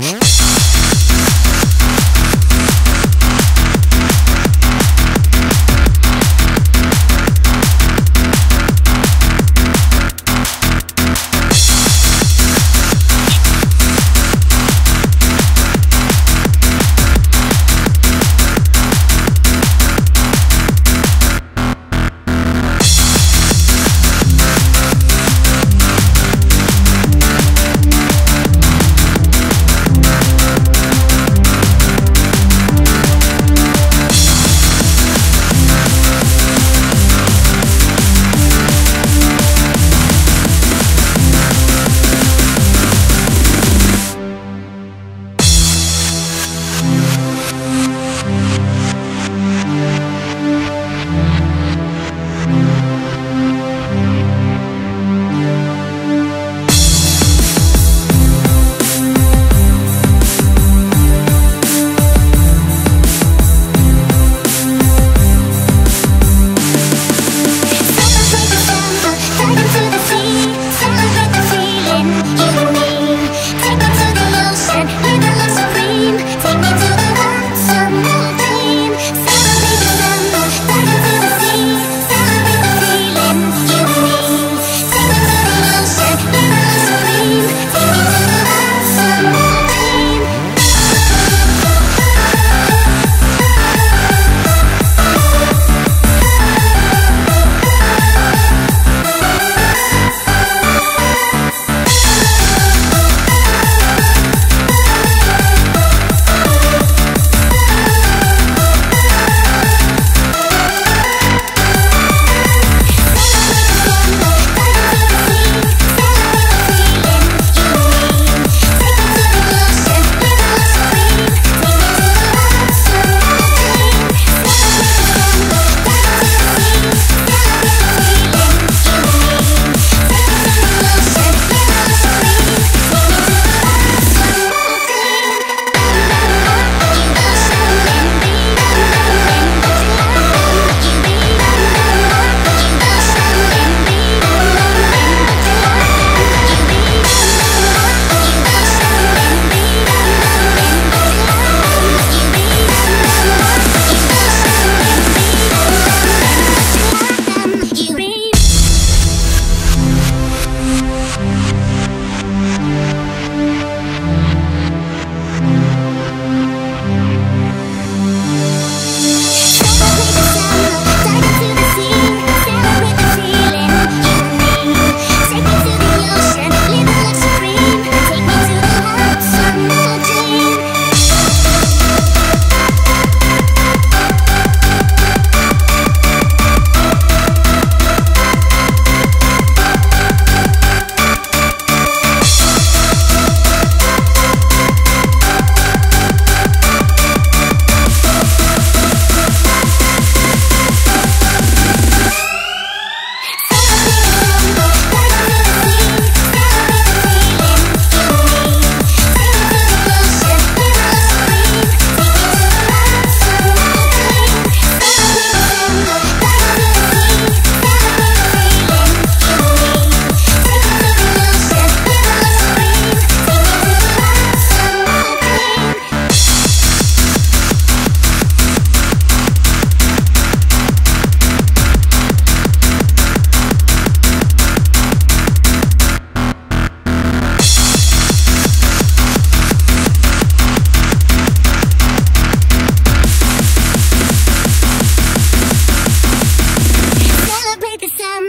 mm-hmm.